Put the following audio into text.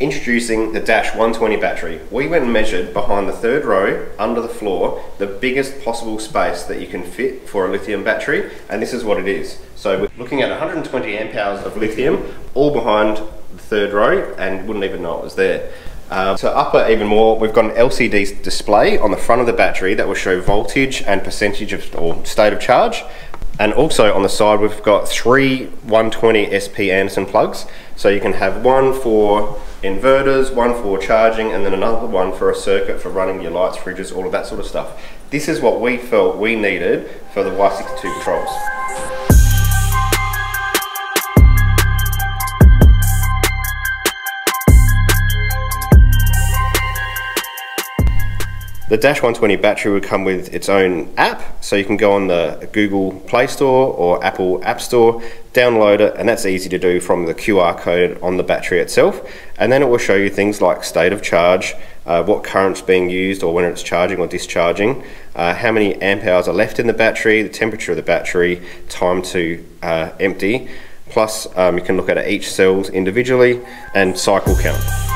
Introducing the Dash 120 battery. We went and measured behind the third row, under the floor, the biggest possible space that you can fit for a lithium battery, and this is what it is. So we're looking at 120 amp hours of lithium, all behind the third row, and wouldn't even know it was there. Uh, to up it even more, we've got an LCD display on the front of the battery that will show voltage and percentage of, or state of charge. And also on the side, we've got three 120 SP Anderson plugs. So you can have one for inverters, one for charging, and then another one for a circuit for running your lights, fridges, all of that sort of stuff. This is what we felt we needed for the Y62 Patrols. The Dash 120 battery would come with its own app, so you can go on the Google Play Store or Apple App Store, download it, and that's easy to do from the QR code on the battery itself. And then it will show you things like state of charge, uh, what current's being used or when it's charging or discharging, uh, how many amp hours are left in the battery, the temperature of the battery, time to uh, empty. Plus, um, you can look at each cells individually and cycle count.